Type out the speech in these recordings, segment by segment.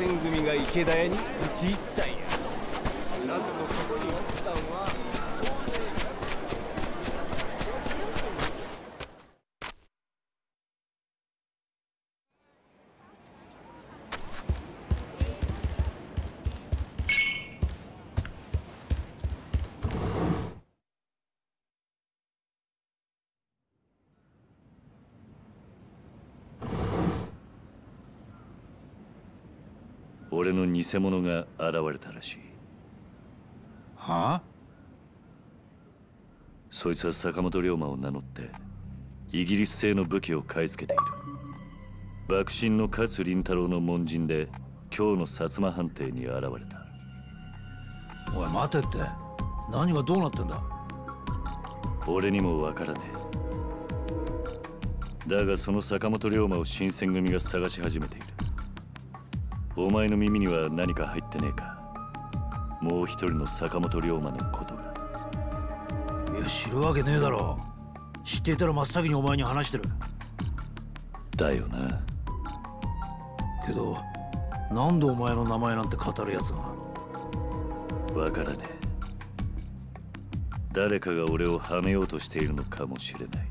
新選組が池田屋に打ち入った俺の偽物が現れたらしい。はあ？そいつは坂本龍馬を名乗ってイギリス製の武器を買い付けている。幕臣の勝林太郎の門人で今日の薩摩藩邸に現れた。おい待てって。何がどうなってんだ？俺にもわからねえ。だがその坂本龍馬を新選組が探し始めているお前の耳には何か入ってねえか。もう一人の坂本龍馬のことが。いや知るわけねえだろ。知っていたら真っ先にお前に話してる。だよな。けどなんでお前の名前なんて語るやつが。わからねえ。誰かが俺をはめようとしているのかもしれない。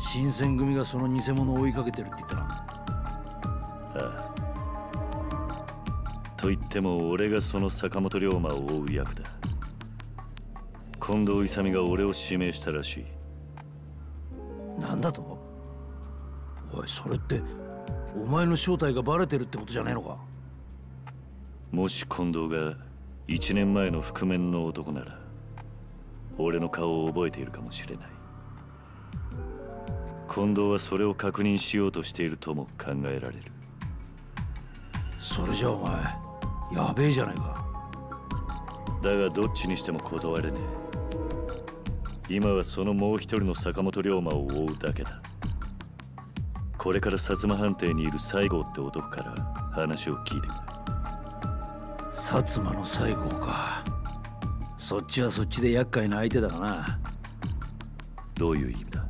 新選組がその偽物を追いかけてるって言ったな。ああっても俺がその坂本龍馬を追う役だ。近藤勇が俺を指名したらしい。なんだと？おいそれってお前の正体がバレてるってことじゃねえのか？もし近藤が1年前の覆面の男なら俺の顔を覚えているかもしれない。近藤はそれを確認しようとしているとも考えられる。それじゃお前やべえじゃないか。だがどっちにしても断れねえ。今はそのもう一人の坂本龍馬を追うだけだ。これから薩摩藩邸にいる西郷って男から話を聞いてくれ。薩摩の西郷か。そっちはそっちで厄介な相手だがな。どういう意味だ？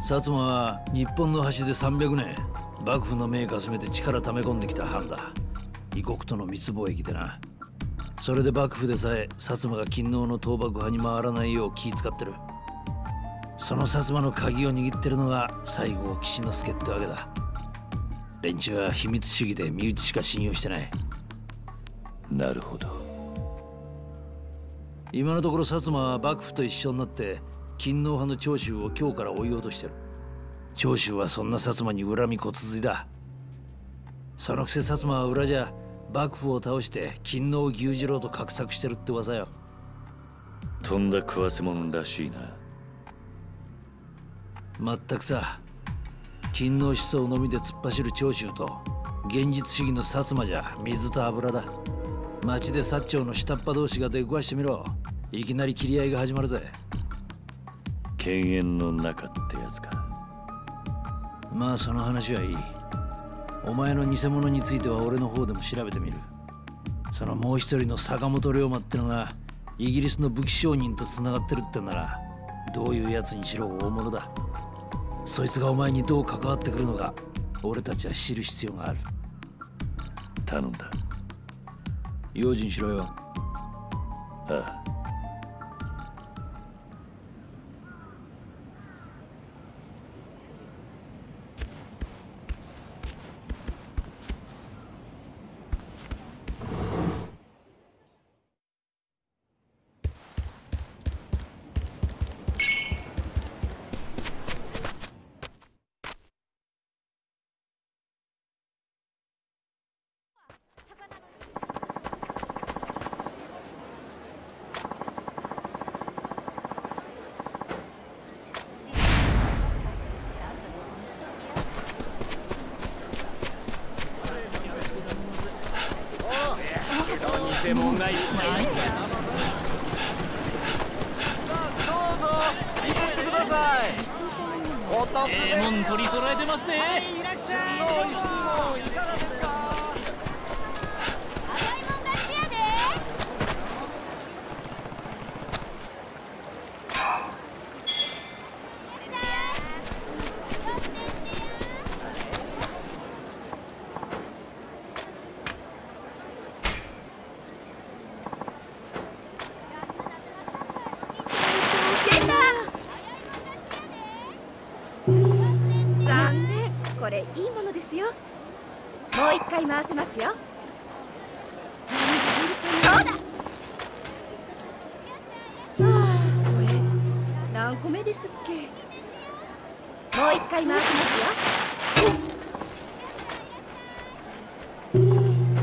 薩摩は日本の端で300年幕府の命かすめて力溜め込んできた藩だ異国との密貿易でな。それで幕府でさえ薩摩が勤王の倒幕派に回らないよう気使ってる。その薩摩の鍵を握ってるのが西郷岸之助ってわけだ。連中は秘密主義で身内しか信用してない。なるほど。今のところ薩摩は幕府と一緒になって勤王派の長州を今日から追いようとしてる。長州はそんな薩摩に恨み骨髄だ。そのくせ薩摩は裏じゃ幕府を倒して勤王牛次郎と画策してるって噂よ。とんだ食わせ者らしいな。まったくさ勤王思想のみで突っ走る長州と現実主義の薩摩じゃ水と油だ。町で薩長の下っ端同士が出くわしてみろ。いきなり切り合いが始まるぜ。犬猿の中ってやつか。まあその話はいいお前の偽物については俺の方でも調べてみる。そのもう一人の坂本龍馬ってのがイギリスの武器商人と繋がってるってならどういうやつにしろ大物だ。そいつがお前にどう関わってくるのか俺たちは知る必要がある。頼んだ。用心しろよ。ああセモンがい。っぱいさあどうぞ。見てってください。ええもん取り揃えてますね。回回せますよ。そうだ？ああこれ何個目ですっけ？もう一回回せますよ。こ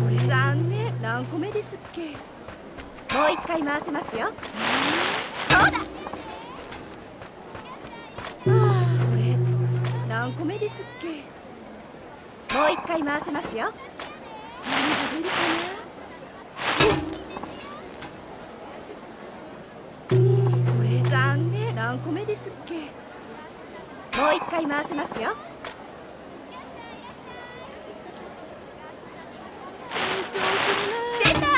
れ残念。何個目ですっけ？もう一回回せますよ。そうだ？ああこれ何個目ですっけ？もう一回回せますよ。何が出るかな?これ残念。何個目ですっけ?もう一回回せますよ。出た。あ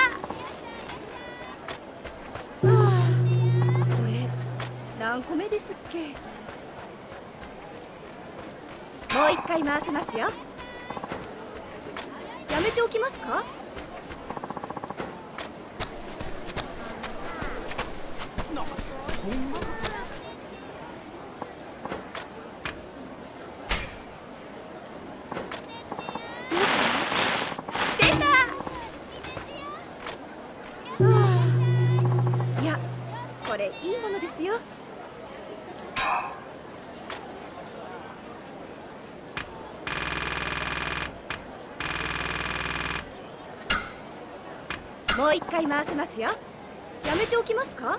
あこれ何個目ですっけ?もう一回回せますよ。やめておきますか？いやこれいいものですよ。もう一回回せますよ。やめておきますか？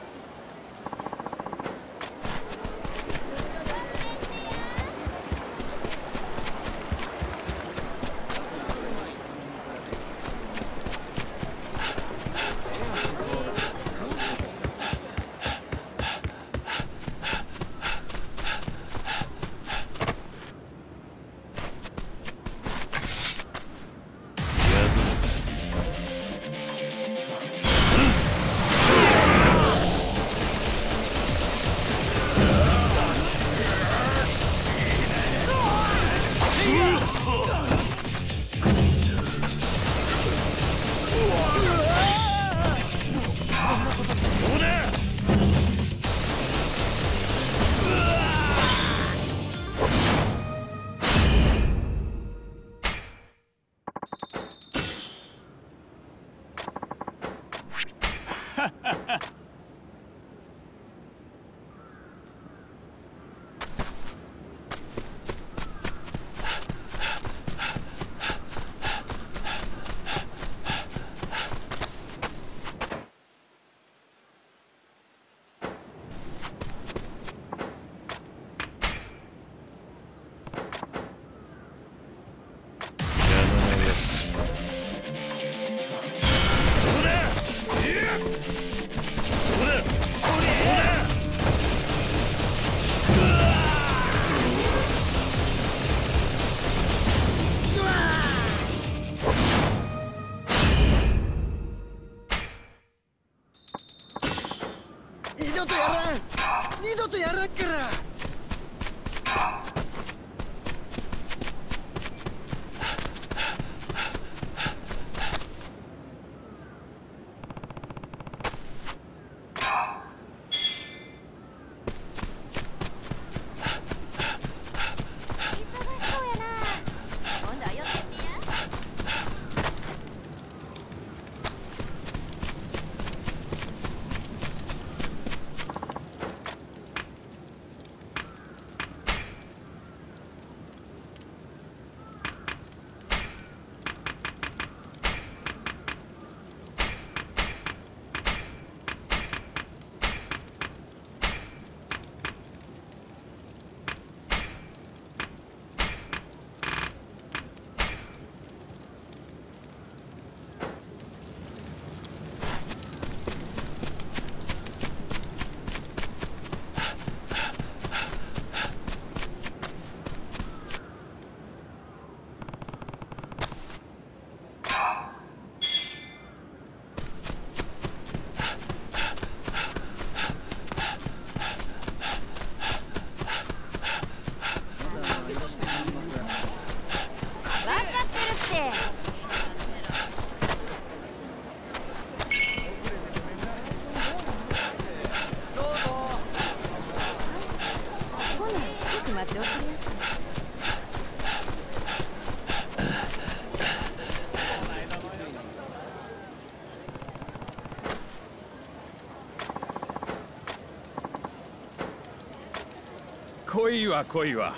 は恋は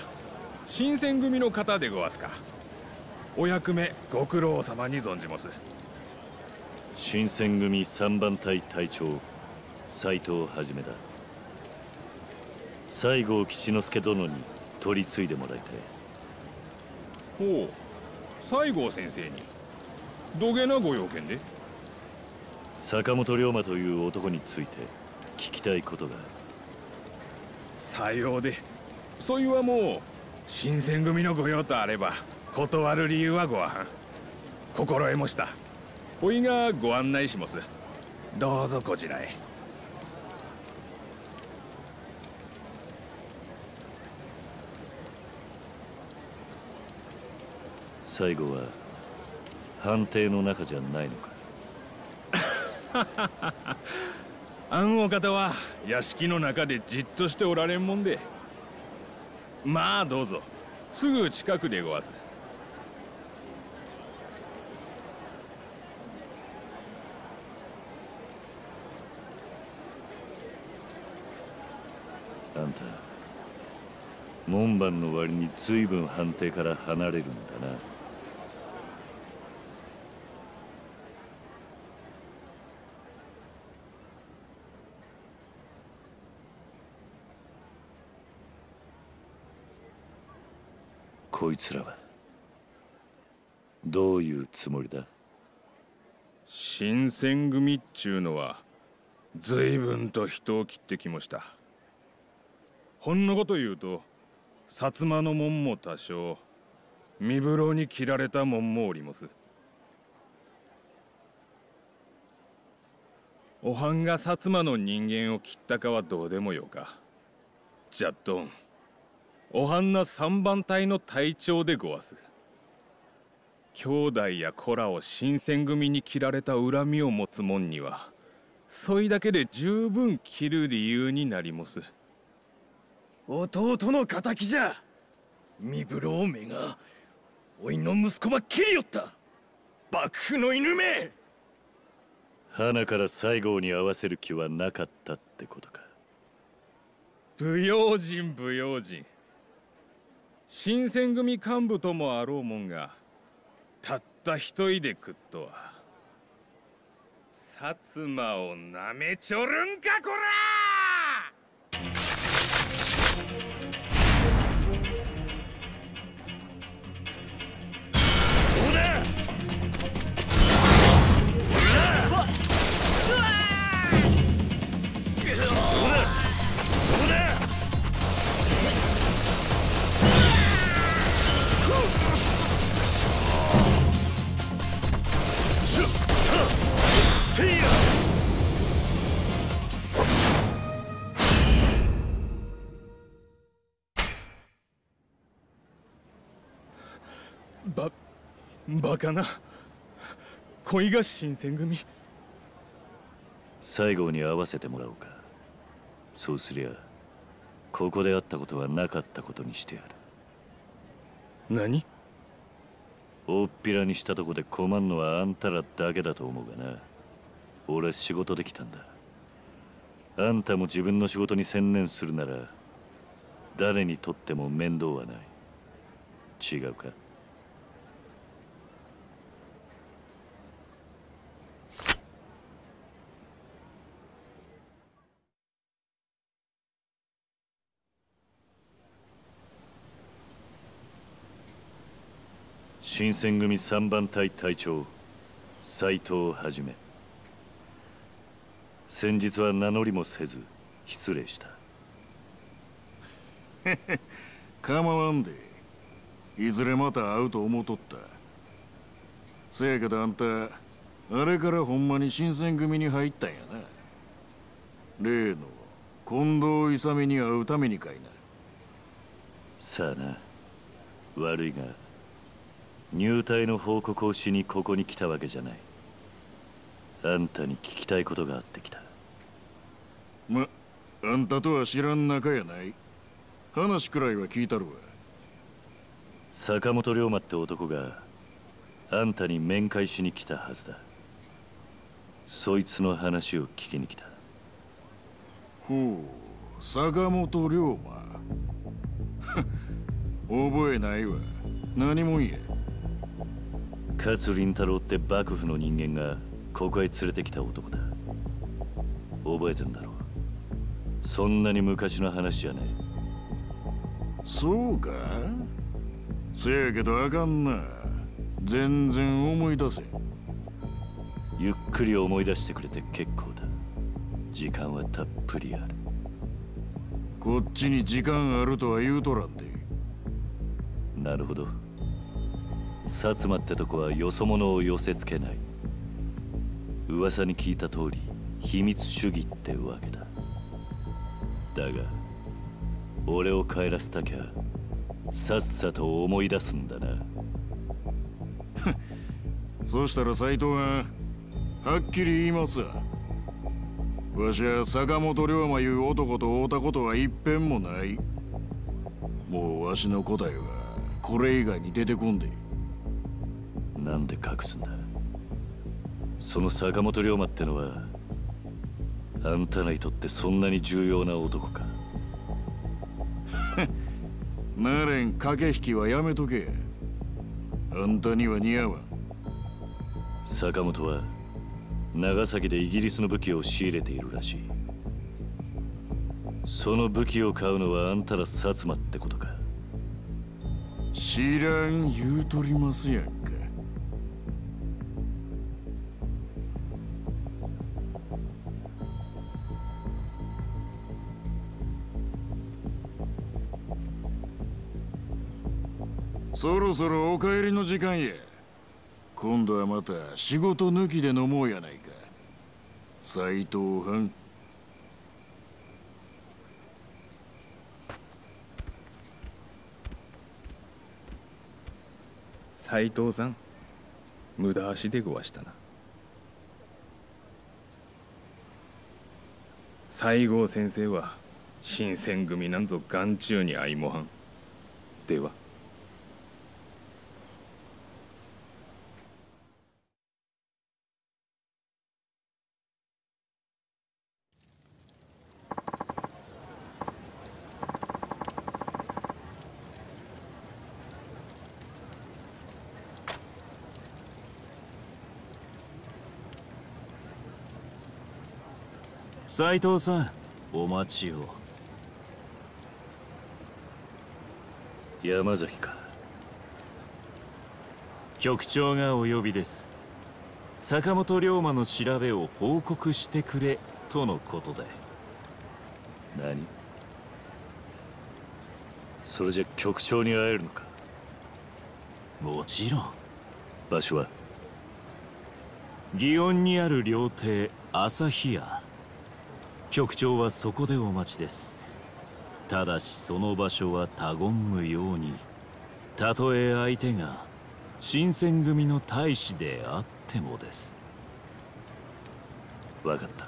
新選組の方でごわすか。お役目ご苦労様に存じます。新選組三番隊隊長斎藤はじめだ。西郷吉之助殿に取り継いでもらいたい。ほう西郷先生に。どげなご用件で？坂本龍馬という男について聞きたいことがある。さようでそいはもう新選組の御用とあれば断る理由はごわはん心得もした。おいがご案内します。どうぞこちらへ。最後は判定の中じゃないのか。あんお方は屋敷の中でじっとしておられんもんでまあどうぞ。すぐ近くでごわす。あんた門番の割に随分判定から離れるんだな。こいつらは。どういうつもりだ？新選組っちゅうのは随分と人を切ってきました。ほんのこと言うと薩摩の門も多少身風呂に切られた門もおります。おはんが薩摩の人間を切ったかはどうでもよか。じゃっどん。おはんな三番隊の隊長でごわす。兄弟や子らを新選組に切られた恨みを持つ者にはそいだけで十分切る理由になります。弟の敵じゃ。身風呂めがおいの息子ば切りよった。幕府の犬め。花から西郷に合わせる気はなかったってことか。不用心不用心新選組幹部ともあろうもんがたった一人で食っとは。薩摩をなめちょるんかこらバカな。恋が新選組。西郷に会わせてもらおうか。そうすりゃここで会ったことはなかったことにしてやる。何？大っぴらにしたとこで困んのはあんたらだけだと思うがな。俺は仕事できたんだ。あんたも自分の仕事に専念するなら誰にとっても面倒はない。違うか？新選組三番隊隊長斎藤はじめ。先日は名乗りもせず失礼した。構わんで。いずれまた会うと思うとった。せやけどあんたあれからほんまに新選組に入ったんやな。例の近藤勇に会うためにかいな。さあな。悪いが入隊の報告をしにここに来たわけじゃない。あんたに聞きたいことがあってきた。まあんたとは知らん仲やない。話くらいは聞いたるわ坂本龍馬って男があんたに面会しに来たはずだ。そいつの話を聞きに来た。ほう坂本龍馬。覚えないわ。何も言え勝林太郎って幕府の人間がここへ連れてきた男だ。覚えてんだろう。そんなに昔の話じゃねえ。そうか？せやけどあかんな。全然思い出せゆっくり思い出してくれて結構だ。時間はたっぷりある。こっちに時間あるとは言うとらんで。なるほど薩摩ってとこはよそ者を寄せつけない。噂に聞いた通り秘密主義ってわけだ。だが俺を帰らせたきゃさっさと思い出すんだな。そしたら斎藤がはっきり言います。わわしは坂本龍馬いう男と会うたことは一遍もない。もうわしの答えはこれ以外に出てこんで。なんで隠すんだ？その坂本龍馬ってのはあんたらにとってそんなに重要な男か？なれん駆け引きはやめとけ。あんたには似合わん。坂本は長崎でイギリスの武器を仕入れているらしい。その武器を買うのはあんたら薩摩ってことか？知らん言うとりますやんそろそろお帰りの時間や。今度はまた仕事抜きで飲もうやないか。斎藤藩斎藤さん無駄足でごわしたな。西郷先生は新選組なんぞ眼中に相模藩。では。斉藤さんお待ちを。山崎か。局長がお呼びです。坂本龍馬の調べを報告してくれとのことで。何？それじゃ局長に会えるのか？もちろん。場所は？祇園にある料亭朝日屋局長はそこでお待ちです。ただしその場所は他言無用にたとえ相手が新選組の大使であってもです。分かった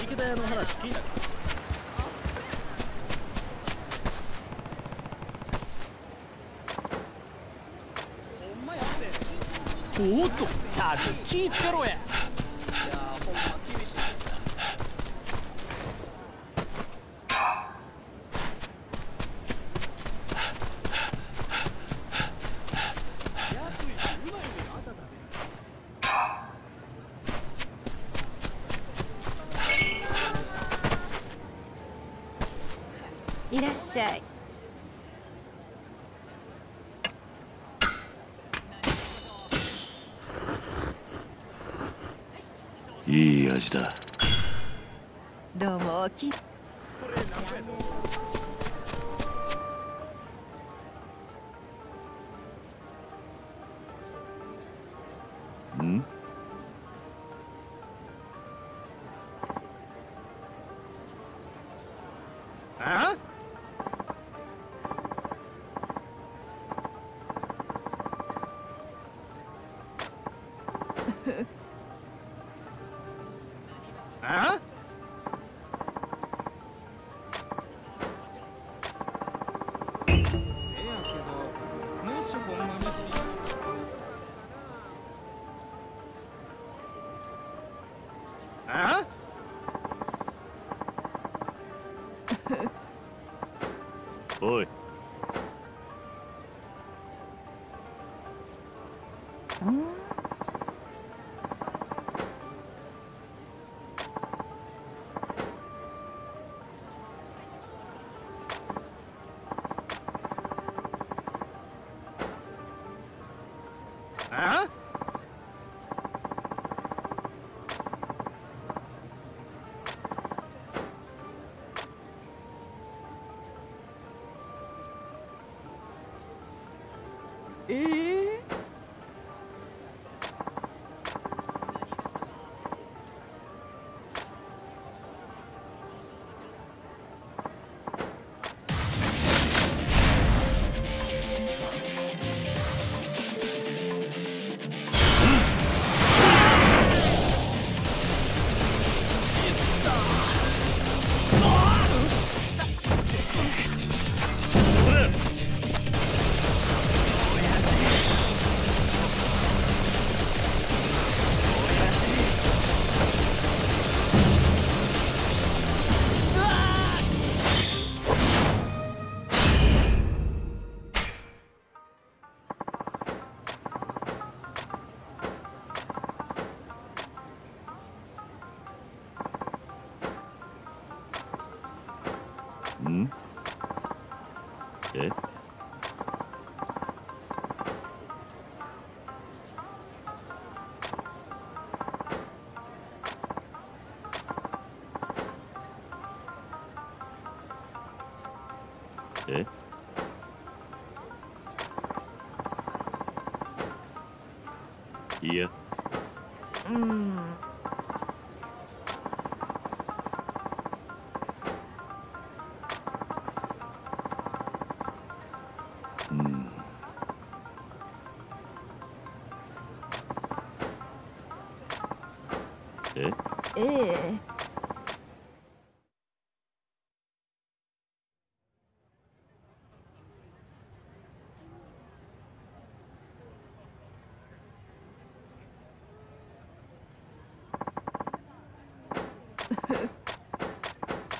池田屋の話聞いたかおっとたく気ぃつけろや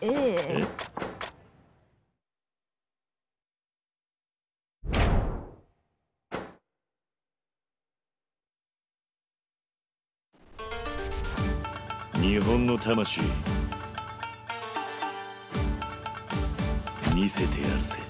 ええ。日本の魂見せてやるぜ。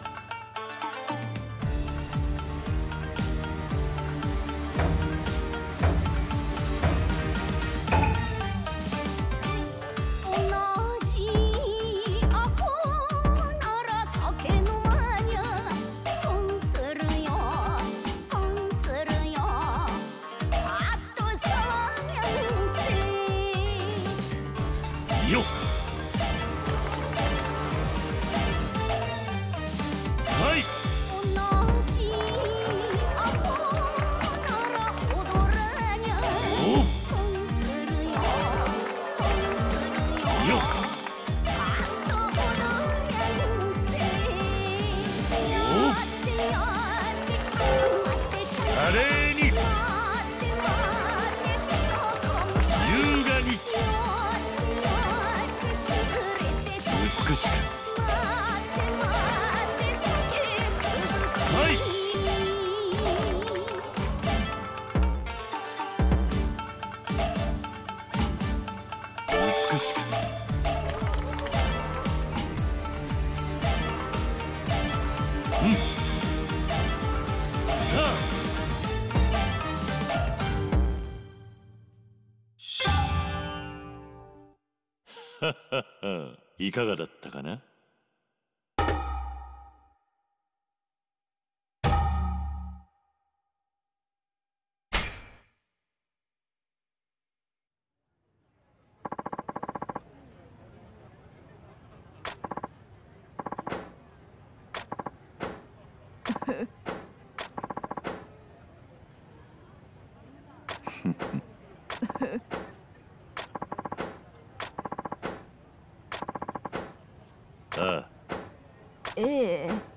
いかがだったかな？フフ。ええ。